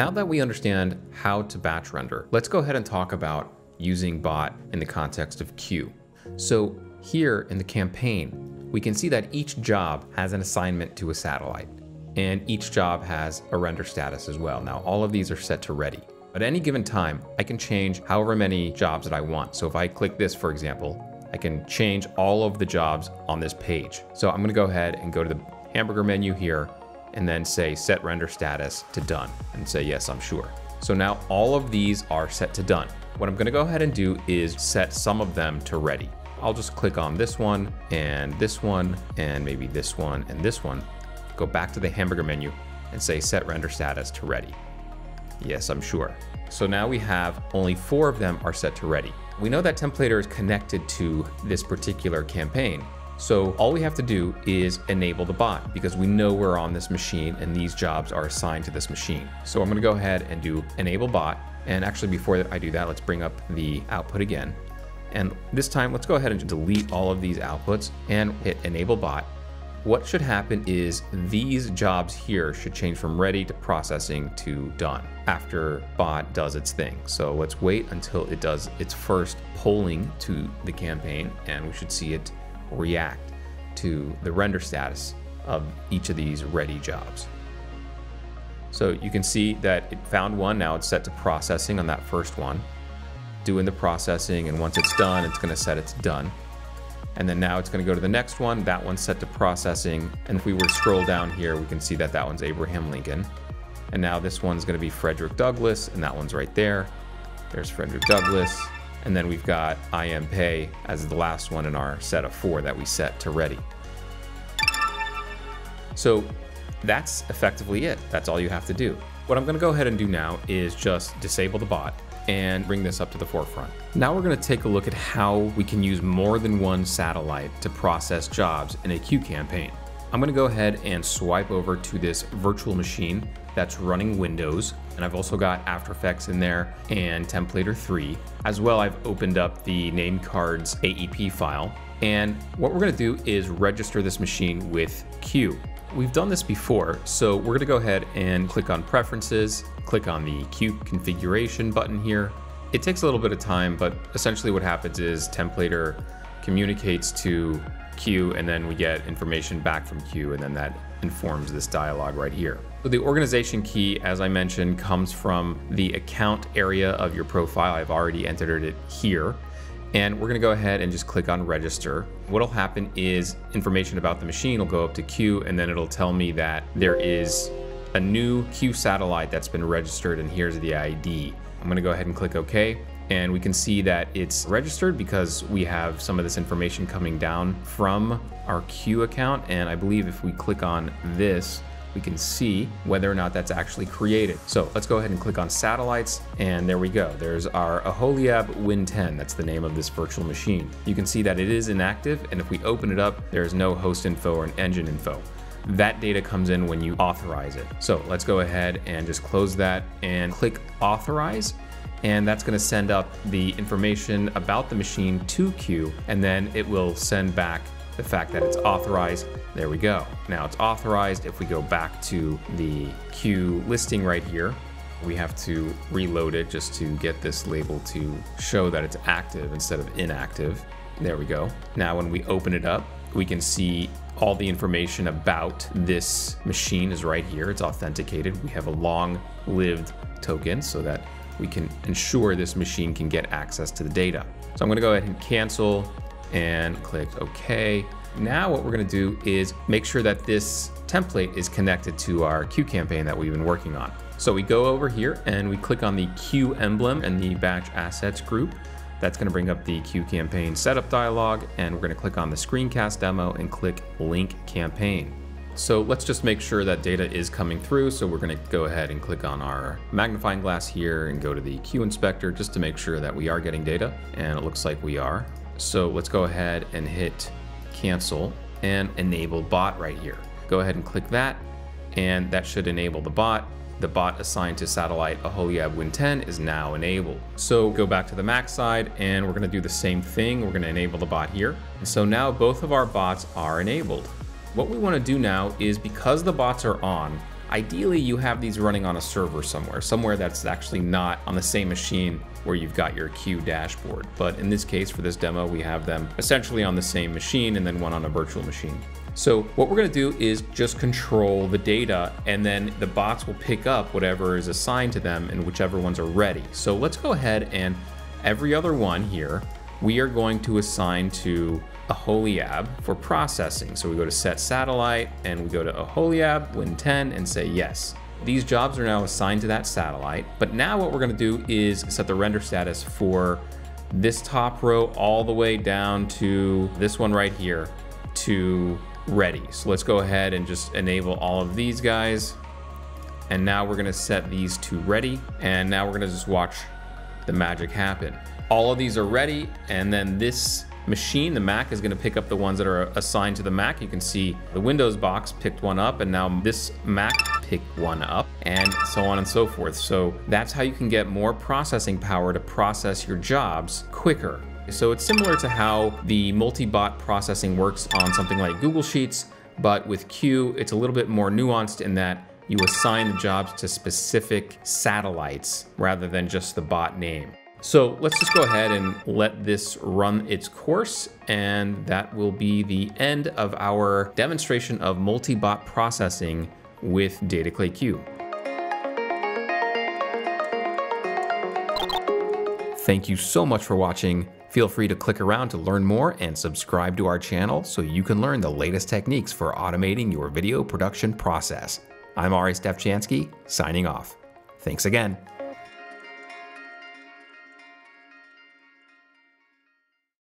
Now that we understand how to batch render, let's go ahead and talk about using bot in the context of QUE. So here in the campaign, we can see that each job has an assignment to a satellite and each job has a render status as well. Now all of these are set to ready. At any given time, I can change however many jobs that I want. So if I click this, for example, I can change all of the jobs on this page. So I'm gonna go ahead and go to the hamburger menu here and then say set render status to done and say, yes, I'm sure. So now all of these are set to done. What I'm gonna go ahead and do is set some of them to ready. I'll just click on this one and this one and maybe this one and this one. Go back to the hamburger menu and say set render status to ready. Yes, I'm sure. So now we have only four of them are set to ready. We know that Templater is connected to this particular campaign. So all we have to do is enable the bot because we know we're on this machine and these jobs are assigned to this machine. So I'm gonna go ahead and do enable bot. And actually before I do that, let's bring up the output again. And this time, let's go ahead and delete all of these outputs and hit enable bot. What should happen is these jobs here should change from ready to processing to done after bot does its thing. So let's wait until it does its first polling to the campaign and we should see it react to the render status of each of these ready jobs. So you can see that it found one, now it's set to processing on that first one, doing the processing, and once it's done, it's gonna set it's done. And then now it's gonna go to the next one, that one's set to processing, and if we were to scroll down here, we can see that that one's Abraham Lincoln. And now this one's gonna be Frederick Douglass, and that one's right there. There's Frederick Douglass, and then we've got IM as the last one in our set of four that we set to ready. So that's effectively it. That's all you have to do. What I'm gonna go ahead and do now is just disable the bot and bring this up to the forefront. Now we're gonna take a look at how we can use more than one satellite to process jobs in a QUE campaign. I'm gonna go ahead and swipe over to this virtual machine that's running Windows. And I've also got After Effects in there and Templater 3. As well, I've opened up the name cards AEP file. And what we're gonna do is register this machine with QUE. We've done this before, so we're gonna go ahead and click on Preferences, click on the QUE Configuration button here. It takes a little bit of time, but essentially what happens is Templater communicates to QUE and then we get information back from QUE and then that informs this dialog right here. So the organization key, as I mentioned, comes from the account area of your profile. I've already entered it here. And we're gonna go ahead and just click on register. What'll happen is information about the machine will go up to QUE and then it'll tell me that there is a new QUE satellite that's been registered and here's the ID. I'm gonna go ahead and click OK and we can see that it's registered because we have some of this information coming down from our QUE account and I believe if we click on this we can see whether or not that's actually created. So let's go ahead and click on satellites and there we go. There's our Aholiab Win 10. That's the name of this virtual machine. You can see that it is inactive and if we open it up, there's no host info or an engine info. That data comes in when you authorize it. So let's go ahead and just close that and click authorize and that's going to send up the information about the machine to QUE, and then it will send back the fact that it's authorized. There we go. Now it's authorized. If we go back to the QUE listing right here, we have to reload it just to get this label to show that it's active instead of inactive. There we go. Now when we open it up, we can see all the information about this machine is right here. It's authenticated. We have a long-lived token so that we can ensure this machine can get access to the data. So I'm gonna go ahead and cancel and click OK. Now what we're gonna do is make sure that this template is connected to our QUE campaign that we've been working on. So we go over here and we click on the QUE emblem and the batch assets group. That's gonna bring up the QUE campaign setup dialog and we're gonna click on the screencast demo and click link campaign. So let's just make sure that data is coming through. So we're gonna go ahead and click on our magnifying glass here and go to the QUE inspector just to make sure that we are getting data. And it looks like we are. So let's go ahead and hit cancel and enable bot right here. Go ahead and click that and that should enable the bot. The bot assigned to satellite Aholiab Win 10 is now enabled. So go back to the Mac side and we're gonna do the same thing. We're gonna enable the bot here. And so now both of our bots are enabled. What we wanna do now is because the bots are on, ideally you have these running on a server somewhere, somewhere that's actually not on the same machine where you've got your QUE dashboard. But in this case, for this demo, we have them essentially on the same machine and then one on a virtual machine. So what we're gonna do is just control the data and then the bots will pick up whatever is assigned to them and whichever ones are ready. So let's go ahead and every other one here, we are going to assign to Aholiab for processing. So we go to set satellite and we go to Aholiab, win 10 and say yes. These jobs are now assigned to that satellite, but now what we're gonna do is set the render status for this top row all the way down to this one right here to ready. So let's go ahead and just enable all of these guys. And now we're gonna set these to ready. And now we're gonna just watch the magic happen. All of these are ready. And then this machine, the Mac is gonna pick up the ones that are assigned to the Mac. You can see the Windows box picked one up and now this Mac picked one up and so on and so forth. So that's how you can get more processing power to process your jobs quicker. So it's similar to how the multi-bot processing works on something like Google Sheets, but with QUE, it's a little bit more nuanced in that you assign the jobs to specific satellites rather than just the bot name. So let's just go ahead and let this run its course and that will be the end of our demonstration of multi-bot processing with Dataclay QUE. Thank you so much for watching. Feel free to click around to learn more and subscribe to our channel so you can learn the latest techniques for automating your video production process. I'm Ari Stefchansky, signing off. Thanks again.